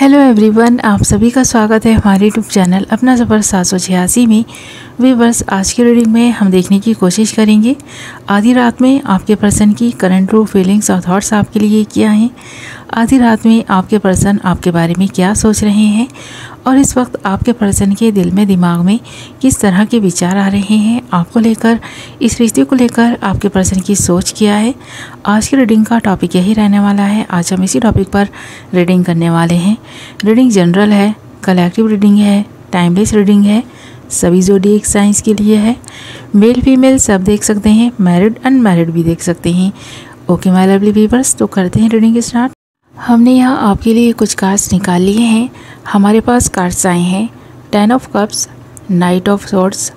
Hello everyone आप सभी का स्वागत है हमारे यूट्यूब चैनल अपना सफ़र सात सौ छियासी में। वीवर्स आज की रीडिंग में हम देखने की कोशिश करेंगे। आधी रात में आपके पर्सन की करंट ट्रू फीलिंग्स और थॉट्स आपके लिए क्या हैं? आधी रात में आपके पर्सन आपके बारे में क्या सोच रहे हैं? और इस वक्त आपके पर्सन के दिल में दिमाग में किस तरह के विचार आ रहे हैं? आपको लेकर, इस रिश्ते को लेकर आपके पर्सन की सोच क्या है? आज की रीडिंग का टॉपिक यही रहने वाला है। आज हम इसी टॉपिक पर रीडिंग करने वाले हैं। रीडिंग जनरल है कलेक्टिव रीडिंग है टाइमलेस रीडिंग है सभी जोडियक साइंस के लिए है। मेल फीमेल सब देख सकते हैं। मैरिड अनमैरिड भी देख सकते हैं। ओके माई लवली वीवर्स तो करते हैं रीडिंग स्टार्ट हमने यहाँ आपके लिए कुछ कार्ड्स निकाल लिए हैं। हमारे पास कार्ड्स आए हैं। Ten of cups knight of swords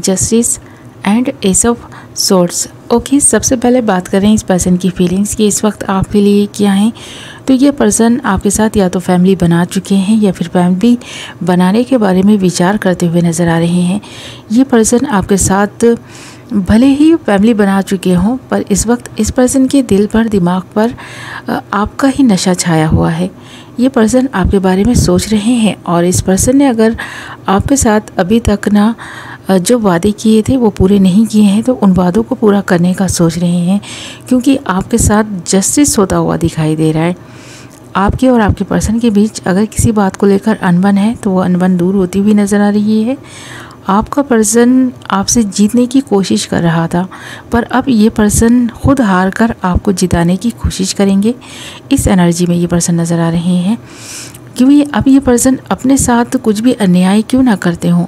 justice and ace of swords okay okay, सबसे पहले बात करें इस पर्सन की फीलिंग्स कि इस वक्त आपके लिए क्या हैं? तो ये पर्सन आपके साथ या तो फैमिली बना चुके हैं या फिर फैमिली बनाने के बारे में विचार करते हुए नज़र आ रहे हैं। ये पर्सन आपके साथ भले ही फैमिली बना चुके हों पर इस वक्त इस पर्सन के दिल पर दिमाग पर आपका ही नशा छाया हुआ है। ये पर्सन आपके बारे में सोच रहे हैं और इस पर्सन ने अगर आपके साथ अभी तक ना जो वादे किए थे, वो पूरे नहीं किए हैं तो उन वादों को पूरा करने का सोच रहे हैं, क्योंकि आपके साथ जस्टिस होता हुआ दिखाई दे रहा है। आपके और आपके पर्सन के बीच अगर किसी बात को लेकर अनबन है तो वो अनबन दूर होती हुई नज़र आ रही है। आपका पर्सन आपसे जीतने की कोशिश कर रहा था, पर अब ये पर्सन खुद हार कर आपको जिताने की कोशिश करेंगे। इस एनर्जी में ये पर्सन नज़र आ रहे हैं। क्योंकि अब ये पर्सन अपने साथ कुछ भी अन्याय क्यों ना करते हों?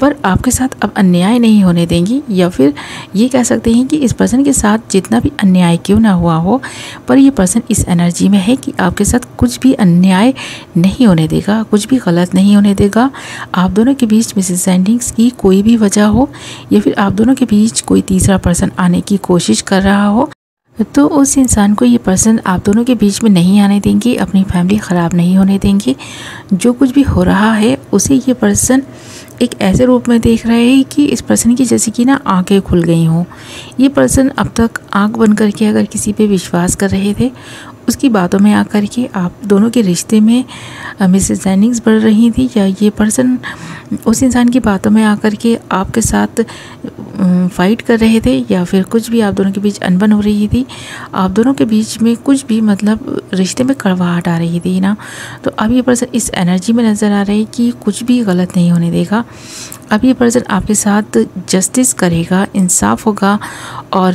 पर आपके साथ अब अन्याय नहीं होने देंगी, या फिर ये कह सकते हैं कि इस पर्सन के साथ जितना भी अन्याय क्यों ना हुआ हो, पर ये पर्सन इस एनर्जी में है कि आपके साथ कुछ भी अन्याय नहीं होने देगा, कुछ भी गलत नहीं होने देगा। आप दोनों के बीच मिसअंडरस्टैंडिंग्स की कोई भी वजह हो, या फिर आप दोनों के बीच कोई तीसरा पर्सन आने की कोशिश कर रहा हो तो उस इंसान को ये पर्सन आप दोनों के बीच में नहीं आने देंगे, अपनी फैमिली ख़राब नहीं होने देंगी। जो कुछ भी हो रहा है, उसे ये पर्सन एक ऐसे रूप में देख रहे हैं कि इस पर्सन की जैसे कि ना आँखें खुल गई हों। ये पर्सन अब तक आँख बन करके अगर किसी पे विश्वास कर रहे थे उसकी बातों में आकर के आप दोनों के रिश्ते में मिसअंडरस्टैंडिंग्स बढ़ रही थी या ये पर्सन उस इंसान की बातों में आकर के आपके साथ फाइट कर रहे थे या फिर कुछ भी आप दोनों के बीच अनबन हो रही थी? आप दोनों के बीच में कुछ भी मतलब रिश्ते में कड़वाहट आ रही थी ना? तो अब ये पर्सन इस एनर्जी में नज़र आ रहा है कि कुछ भी गलत नहीं होने देगा। अब ये पर्सन आपके साथ जस्टिस करेगा, इंसाफ होगा और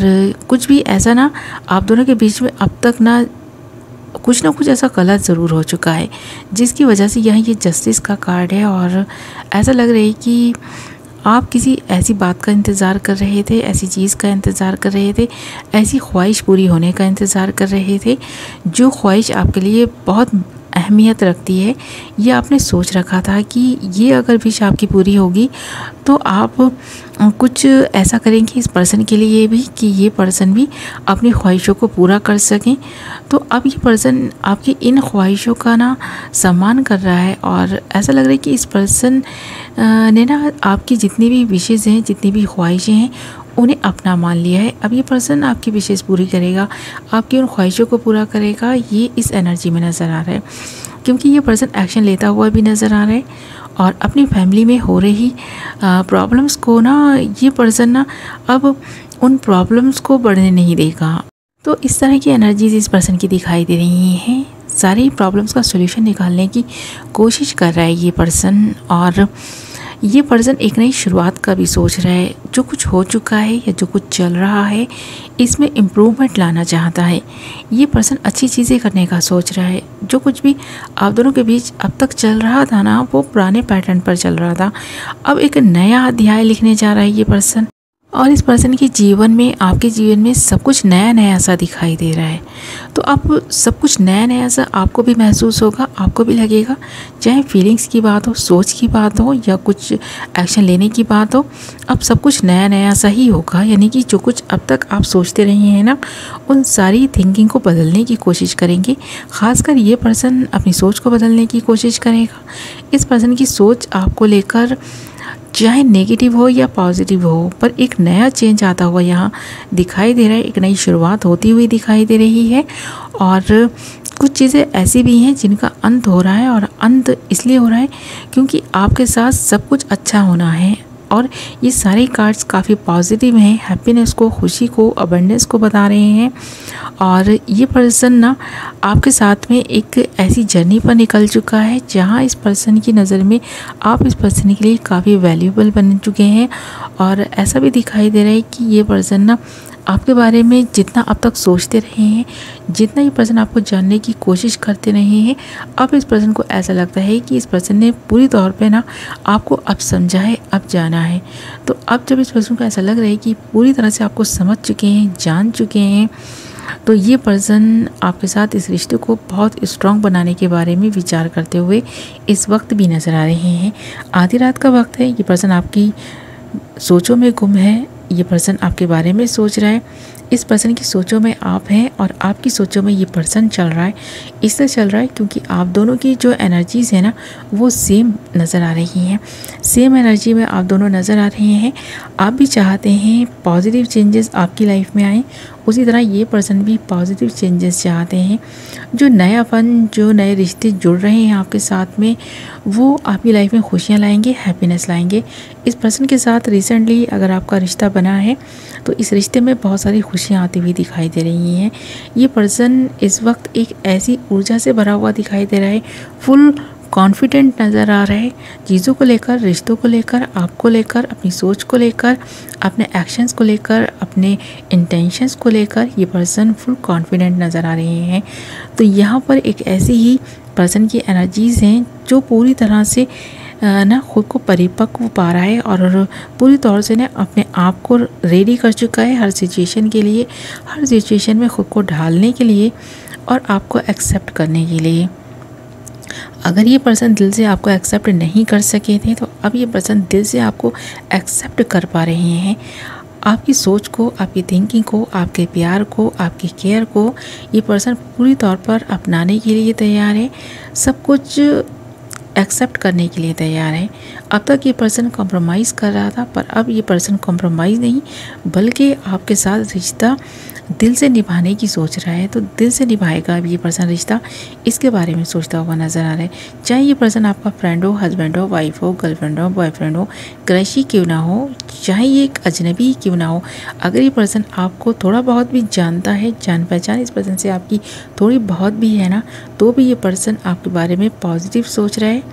कुछ भी ऐसा ना, आप दोनों के बीच में अब तक ना कुछ ना कुछ ऐसा गलत ज़रूर हो चुका है, जिसकी वजह से यहाँ ये जस्टिस का कार्ड है और ऐसा लग रहा है कि आप किसी ऐसी बात का इंतज़ार कर रहे थे, ऐसी चीज़ का इंतज़ार कर रहे थे, ऐसी ख्वाहिश पूरी होने का इंतज़ार कर रहे थे, जो ख्वाहिश आपके लिए बहुत अहमियत रखती है। ये आपने सोच रखा था कि ये अगर विश आपकी पूरी होगी तो आप कुछ ऐसा करेंगे इस पर्सन के लिए भी, कि ये पर्सन भी अपनी ख्वाहिशों को पूरा कर सकें। तो अब ये पर्सन आपकी इन ख्वाहिशों का ना सम्मान कर रहा है और ऐसा लग रहा है कि इस पर्सन ने ना आपकी जितनी भी विशेज़ हैं, जितनी भी ख्वाहिशें हैं उन्हें अपना मान लिया है। अब ये पर्सन आपकी विशेष पूरी करेगा, आपकी उन ख्वाहिशों को पूरा करेगा, ये इस एनर्जी में नज़र आ रहा है। क्योंकि ये पर्सन एक्शन लेता हुआ भी नज़र आ रहा है और अपनी फैमिली में हो रही प्रॉब्लम्स को ना, ये पर्सन ना, अब उन प्रॉब्लम्स को बढ़ने नहीं देगा। तो इस तरह की एनर्जीज इस पर्सन की दिखाई दे रही हैं। सारी प्रॉब्लम्स का सोल्यूशन निकालने की कोशिश कर रहा है ये पर्सन और ये पर्सन एक नई शुरुआत का भी सोच रहा है। जो कुछ हो चुका है या जो कुछ चल रहा है, इसमें इम्प्रूवमेंट लाना चाहता है। ये पर्सन अच्छी चीज़ें करने का सोच रहा है। जो कुछ भी आप दोनों के बीच अब तक चल रहा था ना, वो पुराने पैटर्न पर चल रहा था। अब एक नया अध्याय लिखने जा रहा है ये पर्सन और इस पर्सन के जीवन में, आपके जीवन में सब कुछ नया नया सा दिखाई दे रहा है। तो अब सब कुछ नया नया सा आपको भी महसूस होगा, आपको भी लगेगा, चाहे फीलिंग्स की बात हो, सोच की बात हो, या कुछ एक्शन लेने की बात हो, अब सब कुछ नया नया सा ही होगा। यानी कि जो कुछ अब तक आप सोचते रहे हैं ना, उन सारी थिंकिंग को बदलने की कोशिश करेंगे। ख़ासकर ये पर्सन अपनी सोच को बदलने की कोशिश करेगा। इस पर्सन की सोच आपको लेकर चाहे नेगेटिव हो या पॉजिटिव हो, पर एक नया चेंज आता हुआ यहाँ दिखाई दे रहा है, एक नई शुरुआत होती हुई दिखाई दे रही है और कुछ चीज़ें ऐसी भी हैं जिनका अंत हो रहा है और अंत इसलिए हो रहा है क्योंकि आपके साथ सब कुछ अच्छा होना है। और ये सारे कार्ड्स काफ़ी पॉजिटिव हैं हैप्पीनेस को, खुशी को अबंडेंस को बता रहे हैं। और ये पर्सन ना आपके साथ में एक ऐसी जर्नी पर निकल चुका है, जहाँ इस पर्सन की नज़र में आप इस पर्सन के लिए काफ़ी वैल्यूबल बन चुके हैं। और ऐसा भी दिखाई दे रहा है कि ये पर्सन ना आपके बारे में जितना अब तक सोचते रहे हैं, जितना ये पर्सन आपको जानने की कोशिश करते रहे हैं, अब इस पर्सन को ऐसा लगता है कि इस पर्सन ने पूरी तौर पे ना आपको अब समझा है, अब जाना है। तो अब जब इस पर्सन को ऐसा लग रहा है कि पूरी तरह से आपको समझ चुके हैं, जान चुके हैं तो ये पर्सन आपके साथ इस रिश्ते को बहुत स्ट्रॉन्ग बनाने के बारे में विचार करते हुए इस वक्त भी नज़र आ रहे हैं। आधी रात का वक्त है, ये पर्सन आपकी सोचों में गुम है ये पर्सन आपके बारे में सोच रहा है। इस पर्सन की सोचों में आप हैं और आपकी सोचों में ये पर्सन चल रहा है। इसलिए चल रहा है क्योंकि आप दोनों की जो एनर्जीज़ है ना, वो सेम नज़र आ रही हैं। सेम एनर्जी में आप दोनों नज़र आ रहे हैं। आप भी चाहते हैं पॉजिटिव चेंजेस आपकी लाइफ में आएँ उसी तरह ये पर्सन भी पॉजिटिव चेंजेस चाहते हैं। जो नया फन जो नए रिश्ते जुड़ रहे हैं आपके साथ में, वो आपकी लाइफ में खुशियाँ लाएँगे हैप्पीनेस लाएँगे। इस पर्सन के साथ रिसेंटली अगर आपका रिश्ता बना है तो इस रिश्ते में बहुत सारी खुशियाँ आती हुई दिखाई दे रही हैं। ये पर्सन इस वक्त एक ऐसी ऊर्जा से भरा हुआ दिखाई दे रहा है। फुल कॉन्फिडेंट नज़र आ रहा चीज़ों को लेकर, रिश्तों को लेकर, आपको लेकर, अपनी सोच को लेकर, अपने एक्शंस को लेकर, अपने इंटेंशंस को लेकर ये पर्सन फुल कॉन्फिडेंट नज़र आ रहे हैं। तो यहाँ पर एक ऐसी ही पर्सन की एनर्जीज़ हैं जो पूरी तरह से ना खुद को परिपक्व पा रहा है और पूरी तौर से ना अपने आप को रेडी कर चुका है हर सिचुएशन के लिए, हर सिचुएशन में खुद को ढालने के लिए और आपको एक्सेप्ट करने के लिए। अगर ये पर्सन दिल से आपको एक्सेप्ट नहीं कर सके थे तो अब ये पर्सन दिल से आपको एक्सेप्ट कर पा रहे हैं। आपकी सोच को, आपकी थिंकिंग को, आपके प्यार को, आपकी केयर को, ये पर्सन पूरी तौर पर अपनाने के लिए तैयार है। सब कुछ एक्सेप्ट करने के लिए तैयार है। अब तक ये पर्सन कॉम्प्रोमाइज़ कर रहा था, पर अब ये पर्सन कॉम्प्रोमाइज़ नहीं, बल्कि आपके साथ रिश्ता दिल से निभाने की सोच रहा है तो दिल से निभाएगा अब ये पर्सन रिश्ता। इसके बारे में सोचता हुआ नज़र आ रहा है, चाहे ये पर्सन आपका फ्रेंड हो हस्बैंड हो वाइफ हो गर्लफ्रेंड हो बॉयफ्रेंड हो क्रशी क्यों ना हो, चाहे ये एक अजनबी क्यों ना हो, अगर ये पर्सन आपको थोड़ा बहुत भी जानता है, जान पहचान इस पर्सन से आपकी थोड़ी बहुत भी है ना तो भी ये पर्सन आपके बारे में पॉजिटिव सोच रहा है।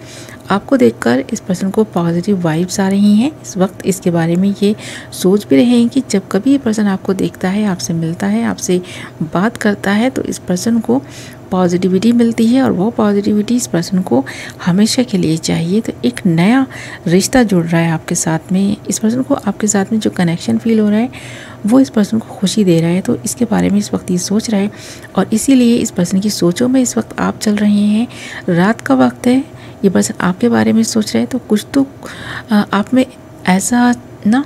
आपको देखकर इस पर्सन को पॉजिटिव वाइब्स आ रही हैं। इस वक्त इसके बारे में ये सोच भी रहे हैं कि जब कभी ये पर्सन आपको देखता है, आपसे मिलता है, आपसे बात करता है तो इस पर्सन को पॉजिटिविटी मिलती है और वो पॉजिटिविटी इस पर्सन को हमेशा के लिए चाहिए। तो एक नया रिश्ता जुड़ रहा है आपके साथ में। इस पर्सन को आपके साथ में जो कनेक्शन फील हो रहा है, वो इस पर्सन को खुशी दे रहा है। तो इसके बारे में इस वक्त ये सोच रहा है और इसीलिए इस पर्सन की सोचों में इस वक्त आप चल रहे हैं। रात का वक्त है ये पर्सन आपके बारे में सोच रहे हैं तो कुछ तो आप में ऐसा ना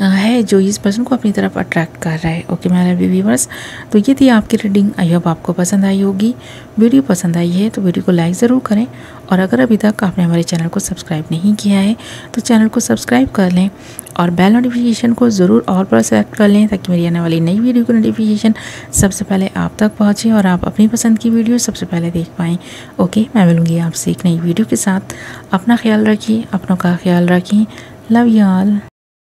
है जो इस पर्सन को अपनी तरफ़ अट्रैक्ट कर रहा है। ओके मेरे व्यूवर्स तो ये थी आपकी रीडिंग आई होप आपको पसंद आई होगी। वीडियो पसंद आई है तो वीडियो को लाइक ज़रूर करें। और अगर अभी तक आपने हमारे चैनल को सब्सक्राइब नहीं किया है तो चैनल को सब्सक्राइब कर लें। और बेल नोटिफिकेशन को ज़रूर और पर सेलेक्ट कर लें ताकि मेरी आने वाली नई वीडियो की नोटिफिकेशन सबसे पहले आप तक पहुँचे और आप अपनी पसंद की वीडियो सबसे पहले देख पाएँ। ओके मैं मिलूँगी आपसे एक नई वीडियो के साथ। अपना ख्याल रखिए, अपनों का ख्याल रखें। Love you all